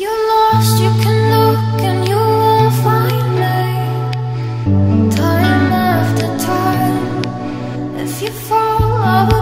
you're lost, you can look and you will find me. If you fall, over.